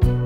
you